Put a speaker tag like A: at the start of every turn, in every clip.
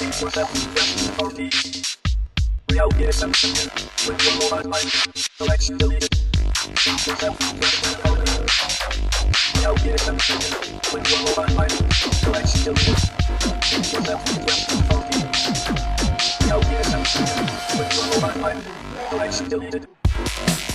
A: sing for
B: them, them for me. We out here some singing, with the low mind, selection deleted. Sing for them, them for me. We
C: out here some singing, with the low mind, selection deleted. Sing for them, them for me. We out here some singing, with the low mind, selection deleted.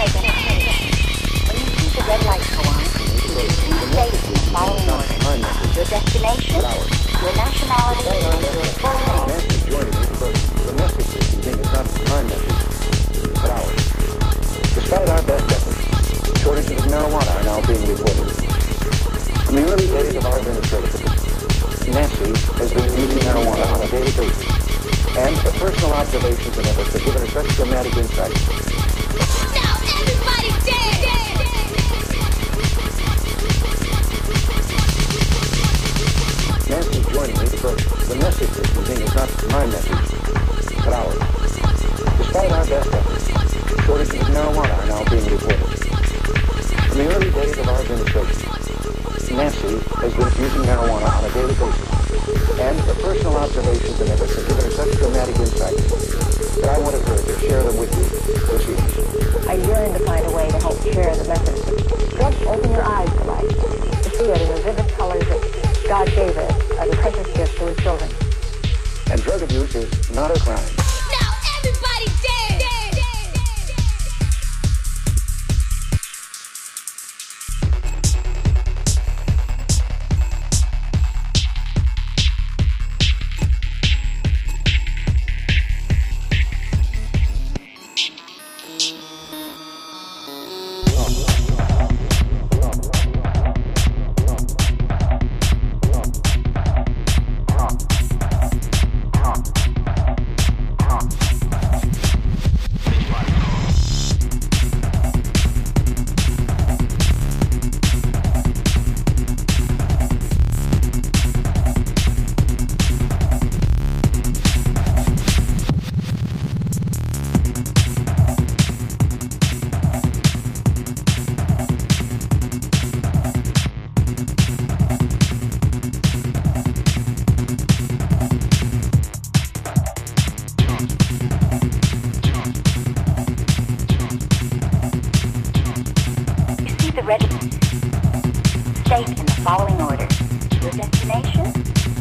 C: When you see the red light on, please in your destination, your nationality,
D: the message is my message. Despite our best efforts, shortages of marijuana are now being reported. From the early days of our administration, Nancy has been using marijuana on a daily basis. and the personal observations and efforts have given her such dramatic insight. Me the message not but ours. Despite our best efforts, shortages of marijuana are now being reported. From the early days of our Nancy has been using marijuana on a daily basis, and the personal observations and efforts have given her such dramatic insight that I wanted her to share them with you
E: I yearn to find a way to help share the message. Just open your eyes to life, to see it in the vivid colors that God gave us as a precious gift to his children.
D: And drug abuse is not a crime.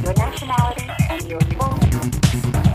C: Your nationality, and your full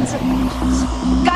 F: any of you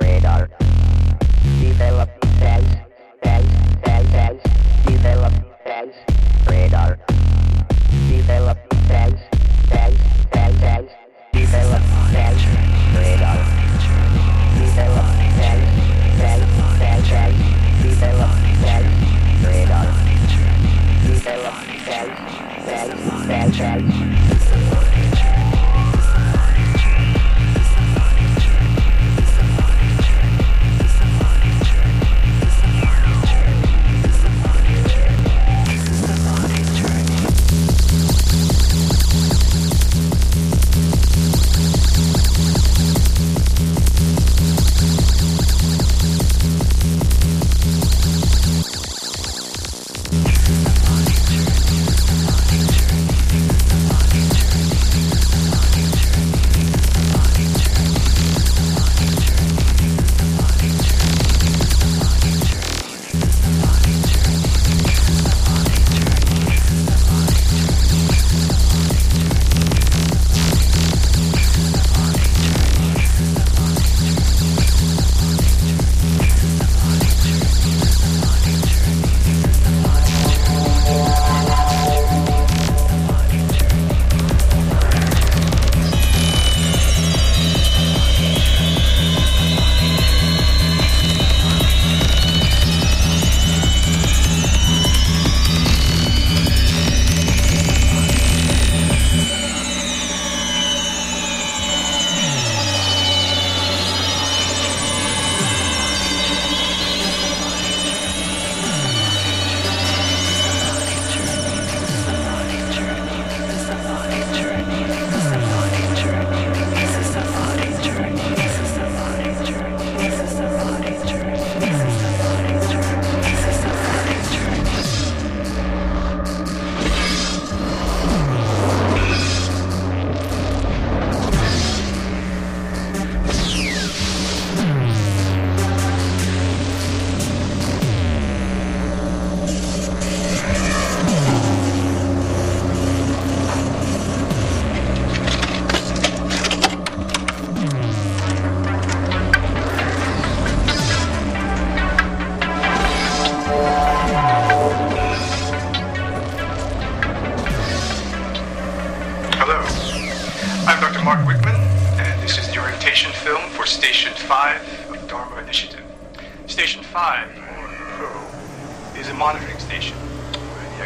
F: radar. Develop base,
G: base, base, base. Develop base, radar. Develop base, base, base, base. Develop base, radar. Develop base, base, base, base. Develop base, radar. Develop base, base, base, base.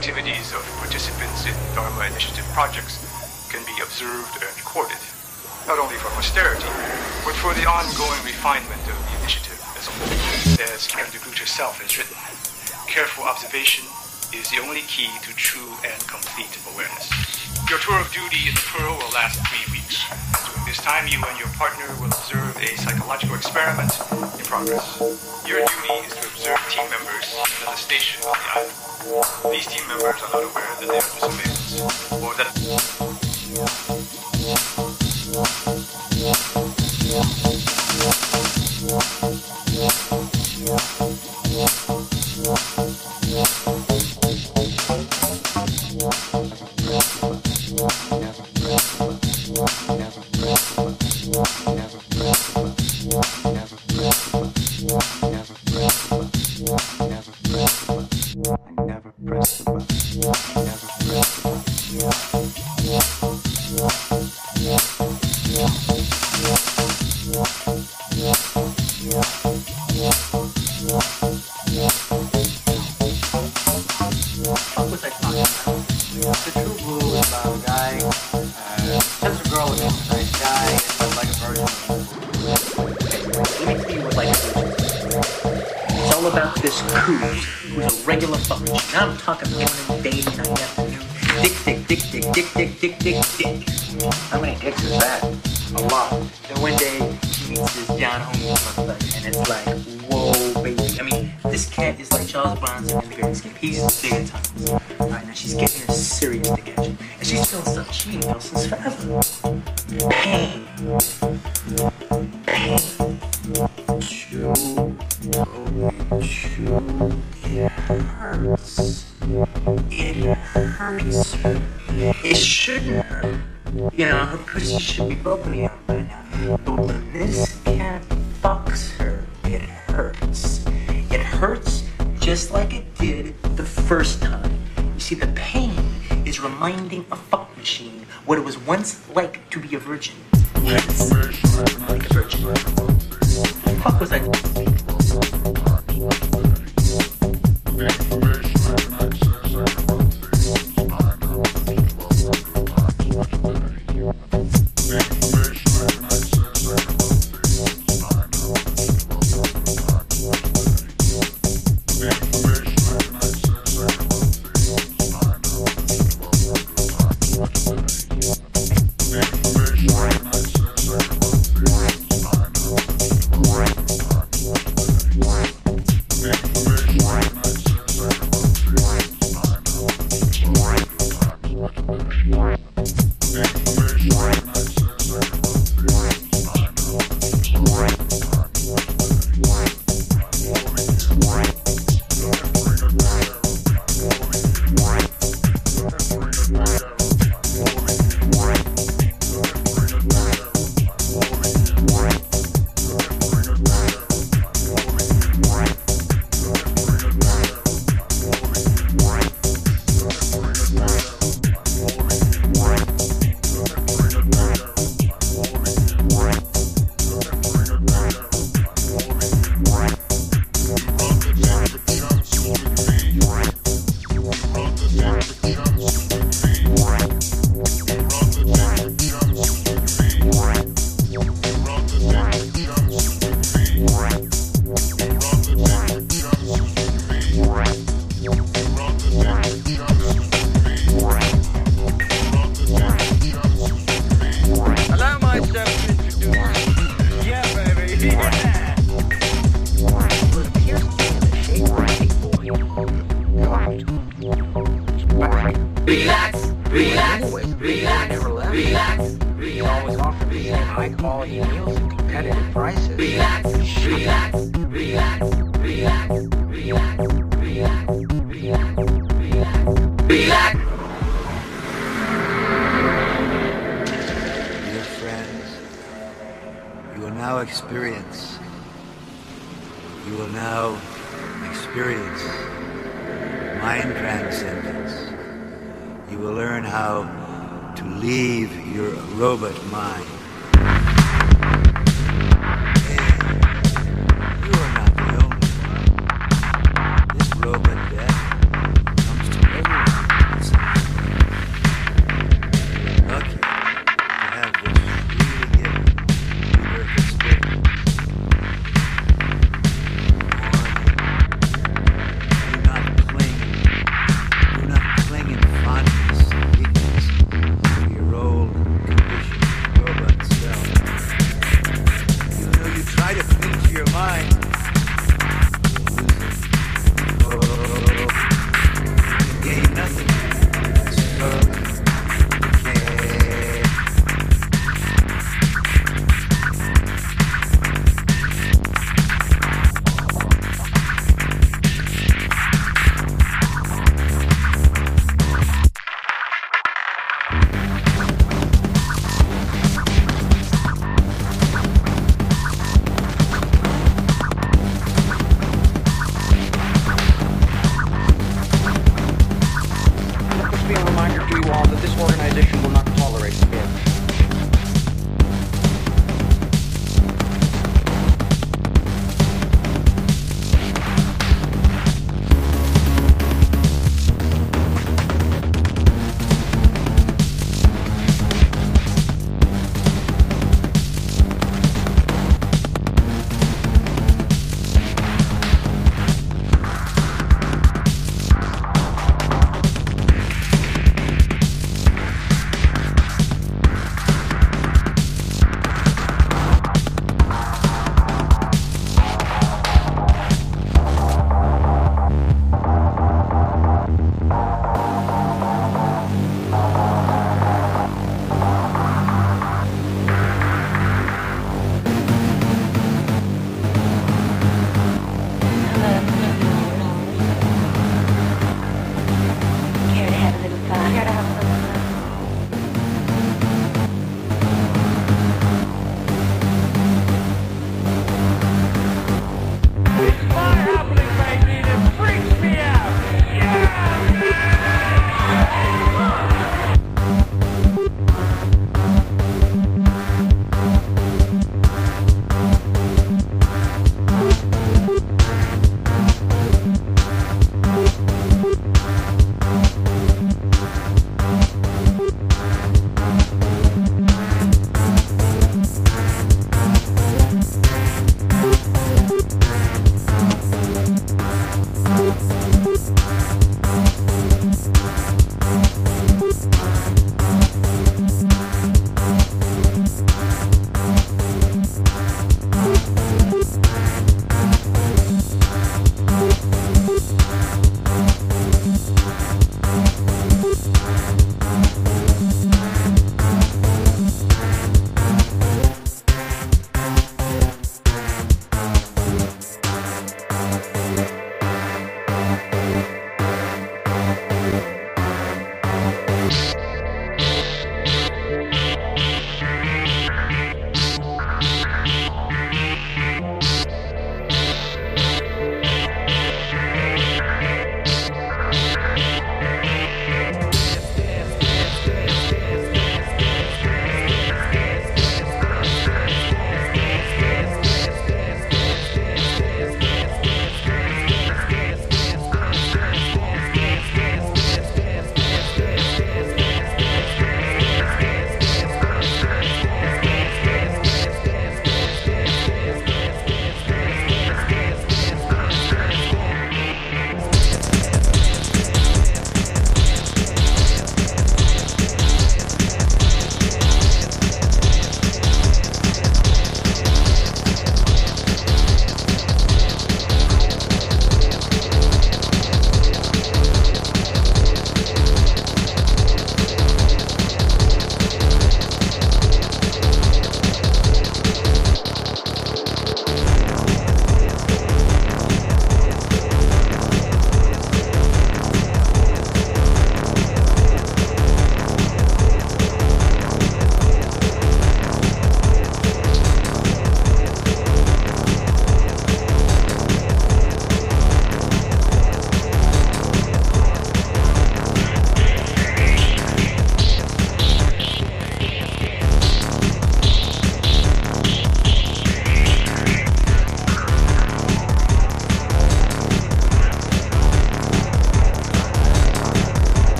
G: Activities of participants in Dharma Initiative projects can be observed and recorded, not only for posterity, but for the ongoing refinement of the initiative as a whole. As Karen herself has written, careful observation is the only key to true and complete awareness. Your tour of duty in the Pearl will last three weeks. During this time, you and your partner will observe a psychological experiment in progress. Your duty is to observe team members at the station on the island. These team members are not aware that they are surveillance, or that
H: fuck It hurts. It hurts. It shouldn't hurt. You know, pussy should be broken out by. But this cat fucks her, it hurts. It hurts just like it did the first time. You see, the pain is reminding a fuck machine what it was once like to be a virgin. Fuck was I?
I: Relax. They always offer the same high quality meals at competitive prices. Relax. Relax. Relax. Relax. Relax. Relax. Relax. Relax.
J: Dear friends, you will now experience, you will now experience mind transcendence. You will learn how to leave your robot mind.